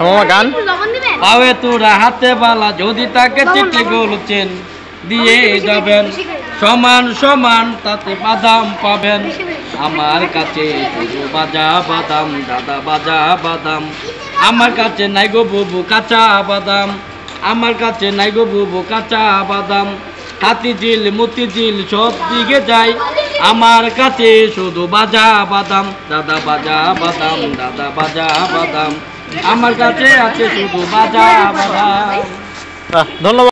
মামা গান? পাবে তোরা হাতে বালা যদি তাকে চিঠি বলছেন দিয়ে যাবেন। সমান সমান তাতে বাদাম পাবেন। আমার কাছে বাজা বাদাম দাদা বাজা বাদাম। আমার কাছে নাই গো বুবু কাঁচা বাদাম। আমার কাছে নাই গো বুবু কাঁচা বাদাম। হাতি ঝিল মতি ঝিল সব দিকে যাই। আমার কাছে শুধু বাজা বাদাম। দাদা বাজা বাদাম দাদা বাজা বাদাম। আমার কাছে আছে শুধু বাজা বাজা। ধন্যবাদ।